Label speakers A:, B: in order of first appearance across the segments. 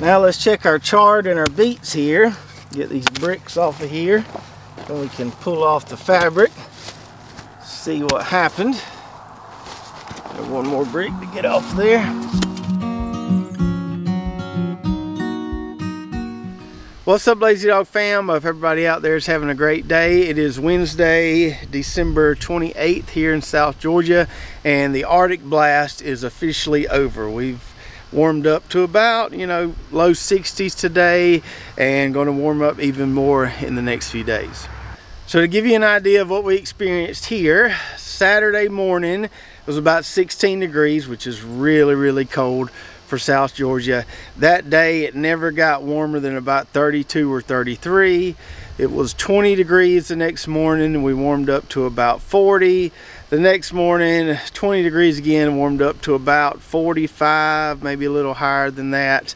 A: Now let's check our chard and our beets here. Get these bricks off of here. Then we can pull off the fabric. See what happened. Got one more brick to get off there. What's up Lazy Dog fam? I hope everybody out there is having a great day. It is Wednesday, December 28th here in South Georgia and the Arctic blast is officially over. We've warmed up to about, you know, low 60s today and going to warm up even more in the next few days. So to give you an idea of what we experienced here, Saturday morning it was about 16 degrees, which is really, really cold for South Georgia. That day it never got warmer than about 32 or 33. It was 20 degrees the next morning. We warmed up to about 40. The next morning, 20 degrees again, warmed up to about 45, maybe a little higher than that.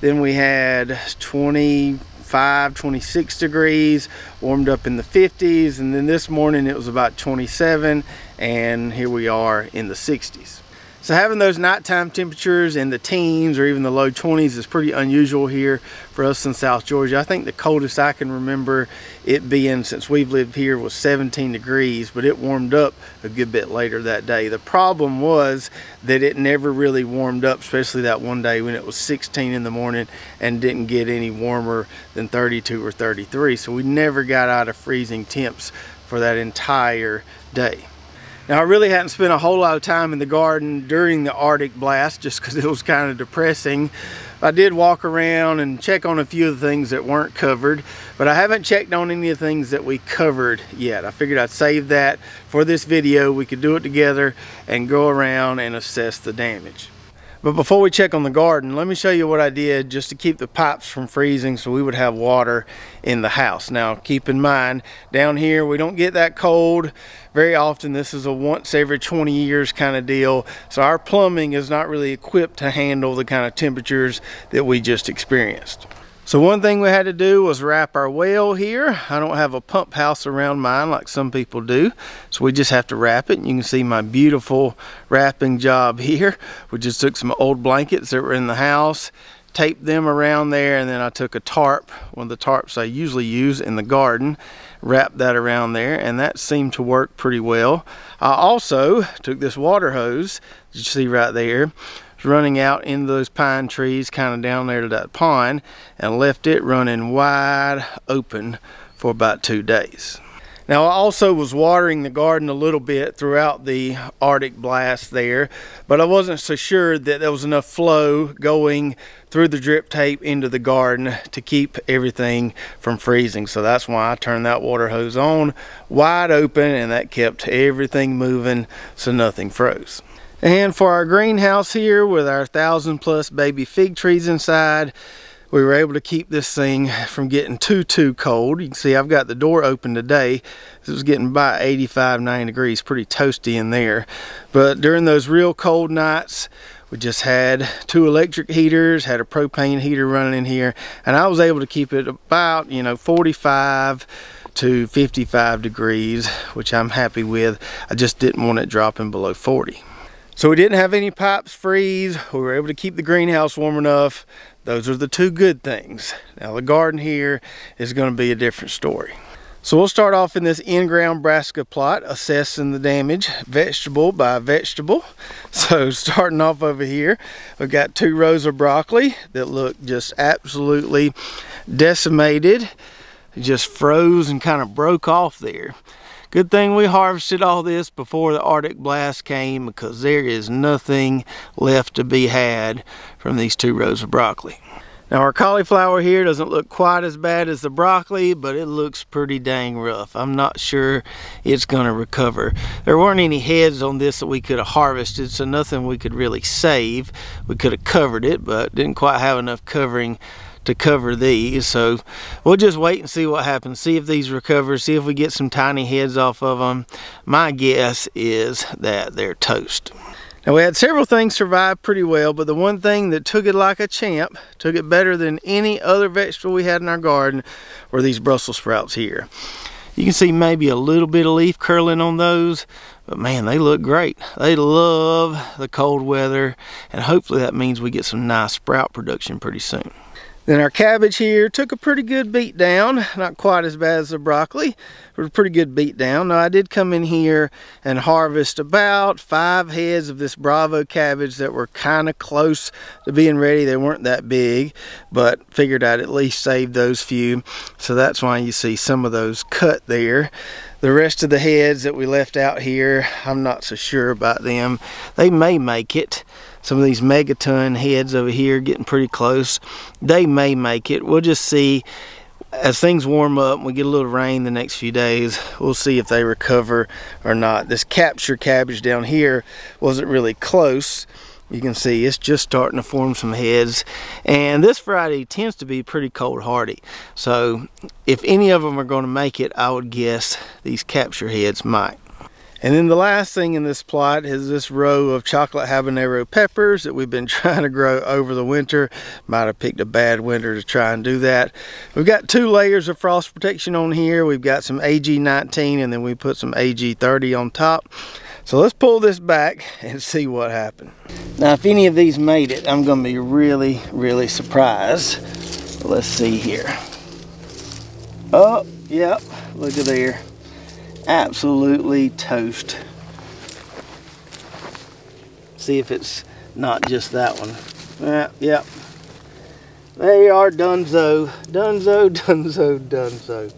A: Then we had 25, 26 degrees, warmed up in the 50s. And then this morning it was about 27 and here we are in the 60s. So having those nighttime temperatures in the teens or even the low 20s is pretty unusual here for us in South Georgia. I think the coldest I can remember it being since we've lived here was 17 degrees, but it warmed up a good bit later that day. The problem was that it never really warmed up, especially that one day when it was 16 in the morning and didn't get any warmer than 32 or 33. So we never got out of freezing temps for that entire day. Now I really hadn't spent a whole lot of time in the garden during the Arctic blast just because it was kind of depressing. I did walk around and check on a few of the things that weren't covered, but I haven't checked on any of the things that we covered yet. I figured I'd save that for this video. We could do it together and go around and assess the damage. But before we check on the garden, let me show you what I did just to keep the pipes from freezing so we would have water in the house. Now, keep in mind, down here, we don't get that cold very often. This is a once every 20 years kind of deal. So our plumbing is not really equipped to handle the kind of temperatures that we just experienced. So one thing we had to do was wrap our well here. I don't have a pump house around mine like some people do. So we just have to wrap it. You can see my beautiful wrapping job here. We just took some old blankets that were in the house, taped them around there, and then I took a tarp, one of the tarps I usually use in the garden, wrapped that around there, and that seemed to work pretty well. I also took this water hose, you see right there, running out into those pine trees kind of down there to that pond and left it running wide open for about two days. Now I also was watering the garden a little bit throughout the Arctic blast there, but I wasn't so sure that there was enough flow going through the drip tape into the garden to keep everything from freezing. So that's why I turned that water hose on wide open and that kept everything moving so nothing froze. And for our greenhouse here with our thousand plus baby fig trees inside, we were able to keep this thing from getting too, too cold. You can see I've got the door open today. It was getting by 85, 90 degrees, pretty toasty in there. But during those real cold nights, we just had two electric heaters, had a propane heater running in here, and I was able to keep it about, you know, 45 to 55 degrees, which I'm happy with. I just didn't want it dropping below 40. So we didn't have any pipes freeze. We were able to keep the greenhouse warm enough. Those are the two good things. Now the garden here is going to be a different story. So we'll start off in this in-ground brassica plot, assessing the damage vegetable by vegetable. So starting off over here, we've got two rows of broccoli that look just absolutely decimated. Just froze and kind of broke off there. Good thing we harvested all this before the Arctic blast came because there is nothing left to be had from these two rows of broccoli. Now our cauliflower here doesn't look quite as bad as the broccoli, but it looks pretty dang rough. I'm not sure it's gonna recover. There weren't any heads on this that we could have harvested, so nothing we could really save. We could have covered it, but didn't quite have enough covering to cover these. So we'll just wait and see what happens. See if these recover. See if we get some tiny heads off of them. My guess is that they're toast. Now we had several things survive pretty well, but the one thing that took it like a champ, took it better than any other vegetable we had in our garden, were these Brussels sprouts here. You can see maybe a little bit of leaf curling on those, But man, they look great. They love the cold weather, and hopefully that means we get some nice sprout production pretty soon. Then our cabbage here took a pretty good beat down. Not quite as bad as the broccoli, but a pretty good beat down. Now I did come in here and harvest about five heads of this Bravo cabbage that were kind of close to being ready. They weren't that big, but figured I'd at least save those few. So that's why you see some of those cut there. The rest of the heads that we left out here, I'm not so sure about them. They may make it some of these megaton heads over here getting pretty close. They may make it. We'll just see as things warm up and we get a little rain the next few days, we'll see if they recover or not. This capture cabbage down here wasn't really close. You can see it's just starting to form some heads. And this variety tends to be pretty cold hardy. So if any of them are going to make it, I would guess these capture heads might. And then the last thing in this plot is this row of chocolate habanero peppers that we've been trying to grow over the winter. Might have picked a bad winter to try and do that. We've got two layers of frost protection on here. We've got some AG19 and then we put some AG30 on top. So let's pull this back and see what happened. Now if any of these made it, I'm gonna be really, really surprised. Let's see here. Oh, yep, look at there absolutely toast. See if it's not just that one. Yeah, yep. They are donezo, donezo, donezo, donezo.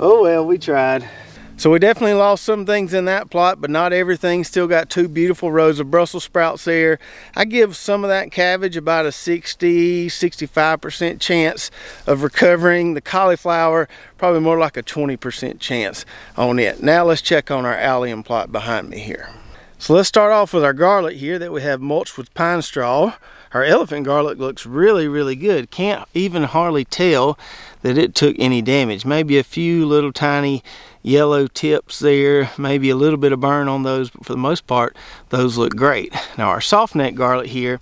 A: Oh well, we tried. So we definitely lost some things in that plot, but not everything. Still got two beautiful rows of Brussels sprouts there. I give some of that cabbage about a 60, 65% chance of recovering. The cauliflower, probably more like a 20% chance on it. Now let's check on our allium plot behind me here. So let's start off with our garlic here that we have mulched with pine straw. Our elephant garlic looks really, really good. Can't even hardly tell that it took any damage. Maybe a few little tiny yellow tips there, maybe a little bit of burn on those, but for the most part, those look great. Now our soft neck garlic here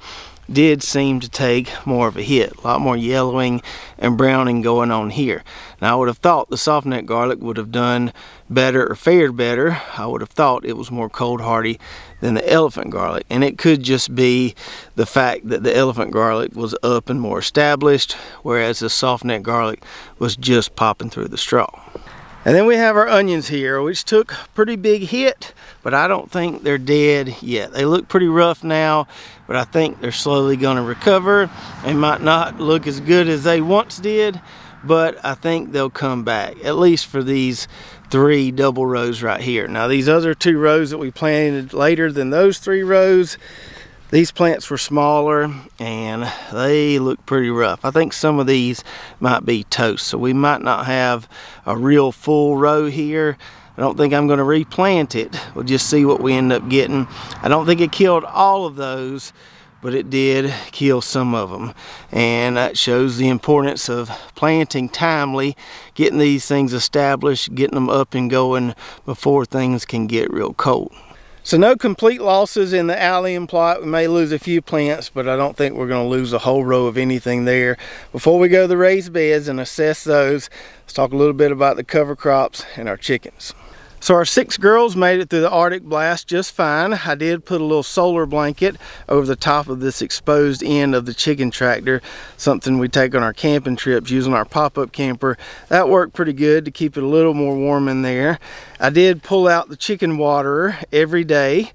A: did seem to take more of a hit. A lot more yellowing and browning going on here. Now I would have thought the soft neck garlic would have done better or fared better. I would have thought it was more cold hardy than the elephant garlic. And it could just be the fact that the elephant garlic was up and more established, whereas the soft neck garlic was just popping through the straw. And then we have our onions here, which took a pretty big hit, but I don't think they're dead yet. They look pretty rough now, but I think they're slowly gonna recover. They might not look as good as they once did, but I think they'll come back, at least for these three double rows right here. Now these other two rows that we planted later than those three rows, these plants were smaller and they look pretty rough. I think some of these might be toast, so we might not have a real full row here. I don't think I'm going to replant it. We'll just see what we end up getting. I don't think it killed all of those, but it did kill some of them. And that shows the importance of planting timely, getting these things established, getting them up and going before things can get real cold. So no complete losses in the allium plot. We may lose a few plants, but I don't think we're going to lose a whole row of anything there. Before we go to the raised beds and assess those, let's talk a little bit about the cover crops and our chickens. So our six girls made it through the Arctic blast just fine. I did put a little solar blanket over the top of this exposed end of the chicken tractor, something we take on our camping trips using our pop-up camper. That worked pretty good to keep it a little more warm in there. I did pull out the chicken water every day.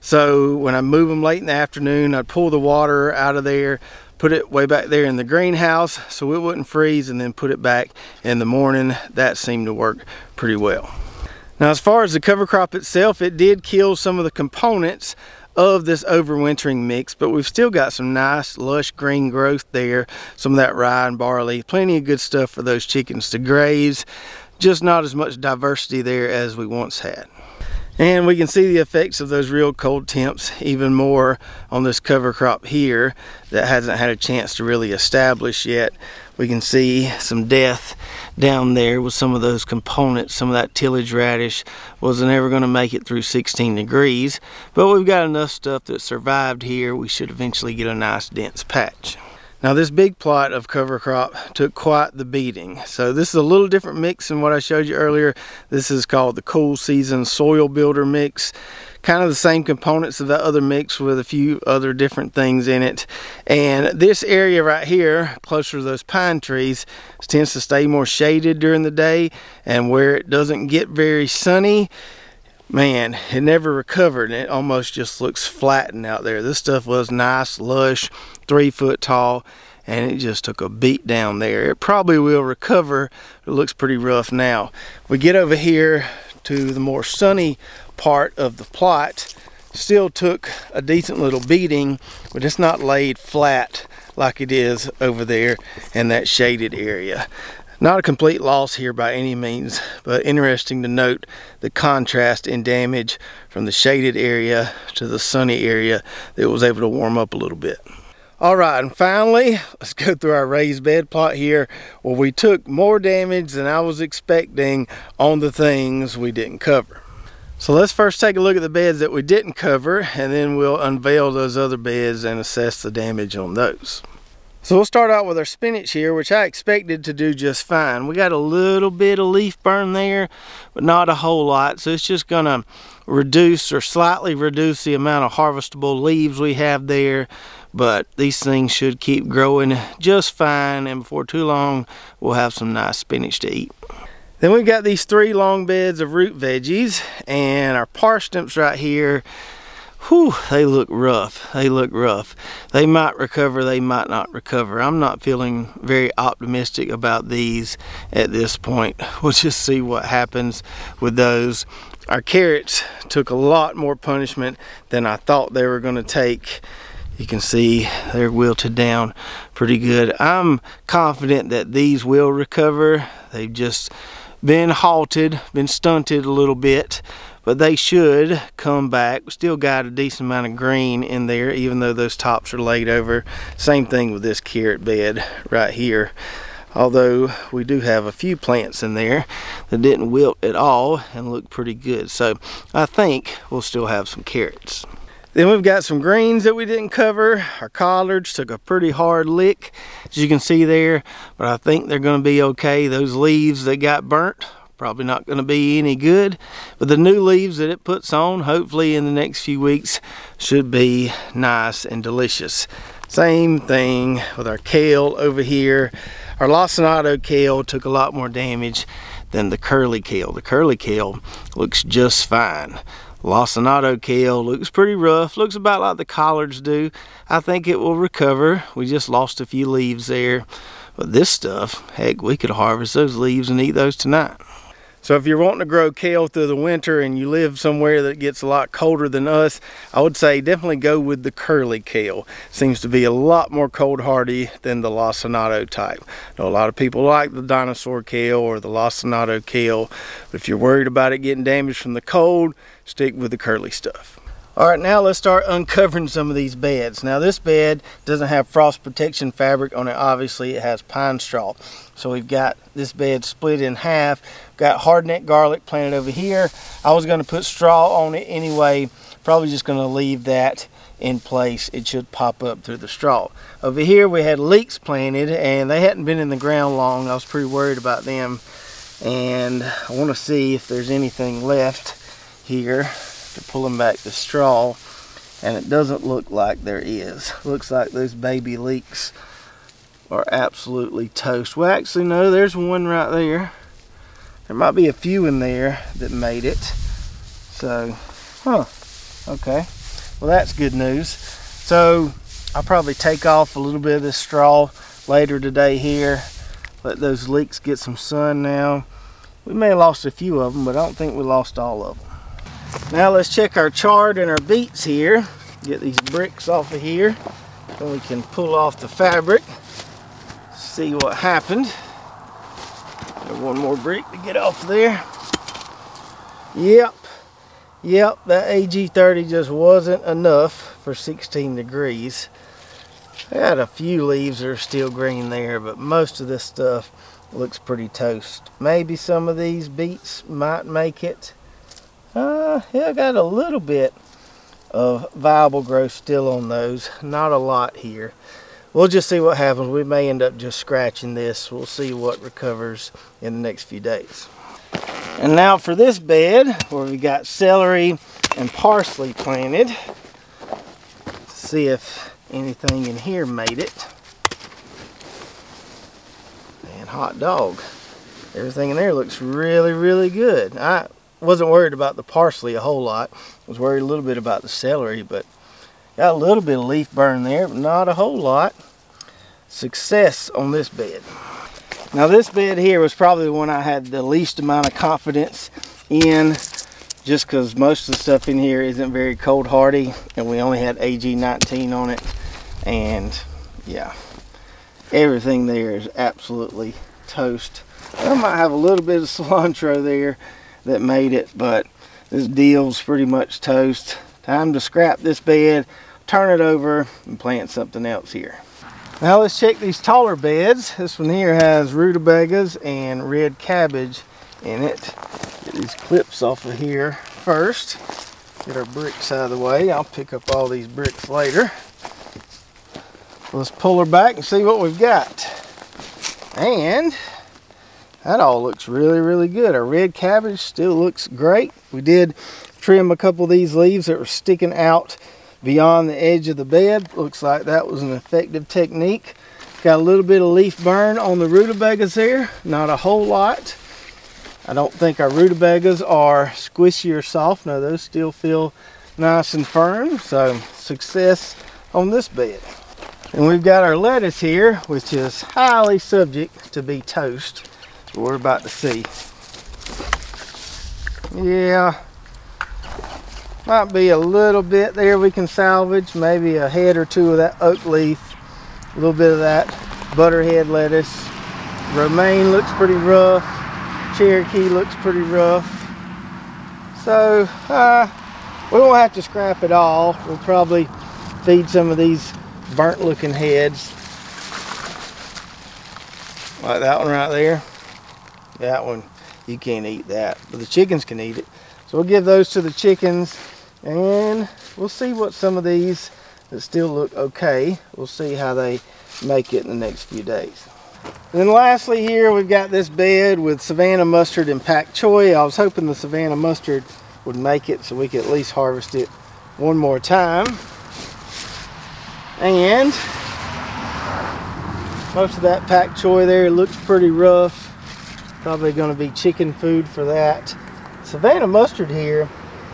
A: So when I move them late in the afternoon, I'd pull the water out of there, put it way back there in the greenhouse so it wouldn't freeze and then put it back in the morning. That seemed to work pretty well. Now as far as the cover crop itself, it did kill some of the components of this overwintering mix, but we've still got some nice lush green growth there, some of that rye and barley, plenty of good stuff for those chickens to graze, just not as much diversity there as we once had. And we can see the effects of those real cold temps even more on this cover crop here that hasn't had a chance to really establish yet. We can see some death down there with some of those components. Some of that tillage radish wasn't ever going to make it through 16 degrees, but we've got enough stuff that survived here. We should eventually get a nice dense patch. Now this big plot of cover crop took quite the beating. So this is a little different mix than what I showed you earlier. This is called the Cool Season Soil Builder Mix. Kind of the same components of that other mix with a few other different things in it. And this area right here, closer to those pine trees, tends to stay more shaded during the day. And where it doesn't get very sunny, man, it never recovered. It almost just looks flattened out there. This stuff was nice, lush, three foot tall and it just took a beat down there. It probably will recover. It looks pretty rough now. We get over here to the more sunny part of the plot. Still took a decent little beating, but it's not laid flat like it is over there in that shaded area. Not a complete loss here by any means, but interesting to note the contrast in damage from the shaded area to the sunny area that was able to warm up a little bit. All right, and finally, let's go through our raised bed plot here where we took more damage than I was expecting on the things we didn't cover. So let's first take a look at the beds that we didn't cover and then we'll unveil those other beds and assess the damage on those. So we'll start out with our spinach here, which I expected to do just fine. We got a little bit of leaf burn there, but not a whole lot. So it's just gonna reduce or slightly reduce the amount of harvestable leaves we have there but these things should keep growing just fine and before too long we'll have some nice spinach to eat. Then we've got these three long beds of root veggies and our parsnips right here whew, they look rough. They look rough. They might recover, they might not recover. I'm not feeling very optimistic about these at this point. We'll just see what happens with those. Our carrots took a lot more punishment than I thought they were going to take you can see they're wilted down pretty good. I'm confident that these will recover. They've just been halted, been stunted a little bit, but they should come back. Still got a decent amount of green in there, even though those tops are laid over. Same thing with this carrot bed right here. Although we do have a few plants in there that didn't wilt at all and look pretty good. So I think we'll still have some carrots. Then we've got some greens that we didn't cover. Our collards took a pretty hard lick, as you can see there, but I think they're gonna be okay. Those leaves that got burnt, probably not gonna be any good, but the new leaves that it puts on, hopefully in the next few weeks, should be nice and delicious. Same thing with our kale over here. Our lacinato kale took a lot more damage than the curly kale. The curly kale looks just fine. Lacinato kale looks pretty rough, looks about like the collards do. I think it will recover. We just lost a few leaves there. But this stuff, heck, we could harvest those leaves and eat those tonight. So if you're wanting to grow kale through the winter and you live somewhere that gets a lot colder than us, I would say definitely go with the curly kale. Seems to be a lot more cold hardy than the lacinato type. Now, a lot of people like the dinosaur kale or the lacinato kale, but if you're worried about it getting damaged from the cold, stick with the curly stuff. All right, now let's start uncovering some of these beds. Now this bed doesn't have frost protection fabric on it. Obviously it has pine straw. So we've got this bed split in half. Got hardneck garlic planted over here. I was gonna put straw on it anyway. Probably just gonna leave that in place. It should pop up through the straw. Over here we had leeks planted and they hadn't been in the ground long. I was pretty worried about them. And I wanna see if there's anything left here to pulling back the straw and it doesn't look like there is. Looks like those baby leeks are absolutely toast. Well, actually, no, there's one right there. There might be a few in there that made it. So, huh, okay. Well, that's good news. So, I'll probably take off a little bit of this straw later today here. Let those leeks get some sun now. We may have lost a few of them, but I don't think we lost all of them. Now let's check our chard and our beets here. Get these bricks off of here so we can pull off the fabric. See what happened. One more brick to get off there. Yep, yep, that AG30 just wasn't enough for 16 degrees. I got a few leaves that are still green there, but most of this stuff looks pretty toast. Maybe some of these beets might make it. Uh, yeah, I got a little bit of viable growth still on those. Not a lot here. We'll just see what happens. We may end up just scratching this. We'll see what recovers in the next few days. And now for this bed where we got celery and parsley planted. See if anything in here made it. And hot dog. Everything in there looks really, really good. I wasn't worried about the parsley a whole lot. I was worried a little bit about the celery, but got a little bit of leaf burn there, but not a whole lot. Success on this bed. Now this bed here was probably the one I had the least amount of confidence in just because most of the stuff in here isn't very cold hardy and we only had AG19 on it and yeah everything there is absolutely toast I might have a little bit of cilantro there that made it but this deal's pretty much toast time to scrap this bed turn it over and plant something else here. Now let's check these taller beds. This one here has rutabagas and red cabbage in it. Get these clips off of here first. Get our bricks out of the way. I'll pick up all these bricks later. Let's pull her back and see what we've got. And that all looks really really good. Our red cabbage still looks great. We did trim a couple of these leaves that were sticking out beyond the edge of the bed. Looks like that was an effective technique. Got a little bit of leaf burn on the rutabagas there not a whole lot. I don't think our rutabagas are squishy or soft. No those still feel nice and firm. So success on this bed. And we've got our lettuce here which is highly subject to be toast. We're about to see. Yeah might be a little bit there we can salvage maybe a head or two of that oak leaf a little bit of that butterhead lettuce. Romaine looks pretty rough. Cherokee looks pretty rough. So uh, we won't have to scrap it all. We'll probably feed some of these burnt looking heads. Like that one right there. That one you can't eat that but the chickens can eat it. So we'll give those to the chickens and we'll see what some of these that still look okay we'll see how they make it in the next few days. And then lastly here we've got this bed with Savannah mustard and pak choi I was hoping the Savannah mustard would make it so we could at least harvest it one more time. And most of that pak choi there looks pretty rough. Probably going to be chicken food for that. Savannah mustard here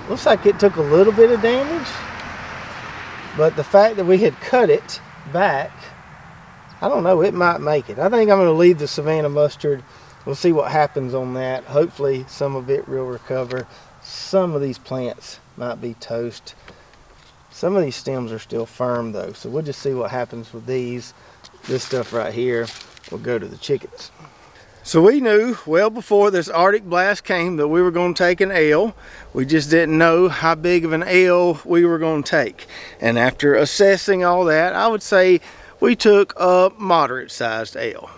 A: looks like it took a little bit of damage but the fact that we had cut it back I don't know it might make it. I think I'm going to leave the Savannah mustard. We'll see what happens on that. Hopefully some of it will recover. Some of these plants might be toast. Some of these stems are still firm though so we'll just see what happens with these. This stuff right here will go to the chickens so we knew well before this Arctic blast came that we were going to take an L. We just didn't know how big of an L we were going to take. And after assessing all that, I would say we took a moderate sized L.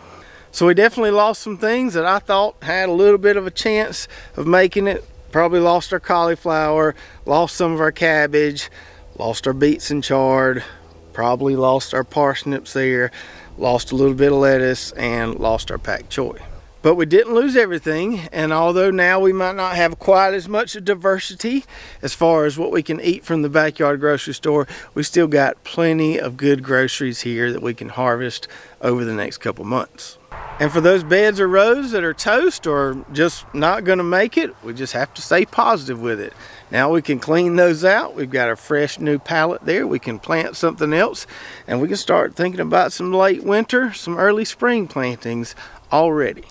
A: So we definitely lost some things that I thought had a little bit of a chance of making it. Probably lost our cauliflower, lost some of our cabbage, lost our beets and chard, probably lost our parsnips there, lost a little bit of lettuce, and lost our pak choi. But we didn't lose everything, and although now we might not have quite as much of diversity as far as what we can eat from the backyard grocery store, we still got plenty of good groceries here that we can harvest over the next couple months. And for those beds or rows that are toast or just not gonna make it, we just have to stay positive with it. Now we can clean those out. We've got a fresh new pallet there. We can plant something else and we can start thinking about some late winter, some early spring plantings already.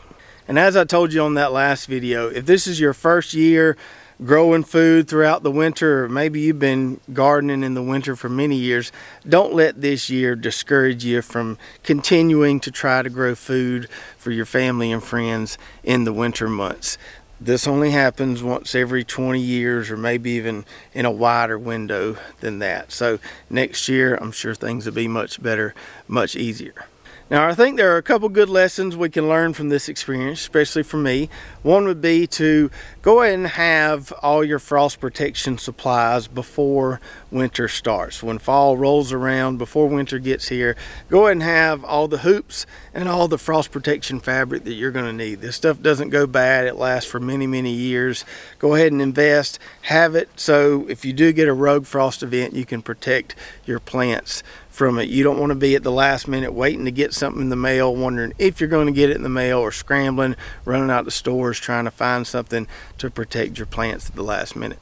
A: And as I told you on that last video, if this is your first year growing food throughout the winter, or maybe you've been gardening in the winter for many years, don't let this year discourage you from continuing to try to grow food for your family and friends in the winter months. This only happens once every 20 years or maybe even in a wider window than that. So next year, I'm sure things will be much better, much easier. Now, I think there are a couple good lessons we can learn from this experience, especially for me. One would be to go ahead and have all your frost protection supplies before winter starts. When fall rolls around, before winter gets here, go ahead and have all the hoops and all the frost protection fabric that you're going to need. This stuff doesn't go bad. It lasts for many, many years. Go ahead and invest. Have it so if you do get a rogue frost event, you can protect your plants from it. You don't want to be at the last minute waiting to get something in the mail, wondering if you're going to get it in the mail or scrambling, running out to stores trying to find something to protect your plants at the last minute.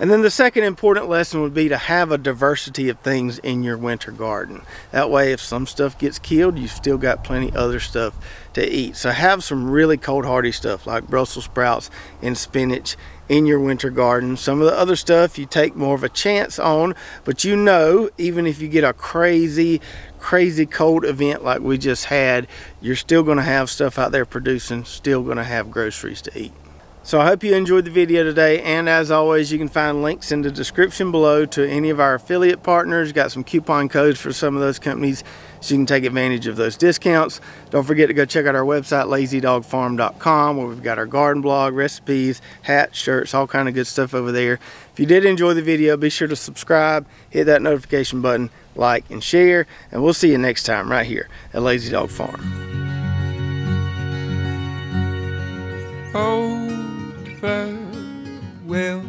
A: And then the second important lesson would be to have a diversity of things in your winter garden. That way, if some stuff gets killed, you've still got plenty other stuff to eat. So have some really cold hardy stuff like Brussels sprouts and spinach in your winter garden. Some of the other stuff you take more of a chance on, but you know, even if you get a crazy, crazy cold event like we just had, you're still gonna have stuff out there producing, still gonna have groceries to eat. So I hope you enjoyed the video today and as always you can find links in the description below to any of our affiliate partners. Got some coupon codes for some of those companies so you can take advantage of those discounts. Don't forget to go check out our website lazydogfarm.com where we've got our garden blog, recipes, hats, shirts, all kind of good stuff over there. If you did enjoy the video be sure to subscribe, hit that notification button, like and share and we'll see you next time right here at Lazy Dog Farm.
B: Oh farewell.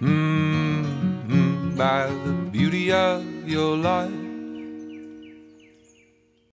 B: Mm -hmm, by the beauty of your life.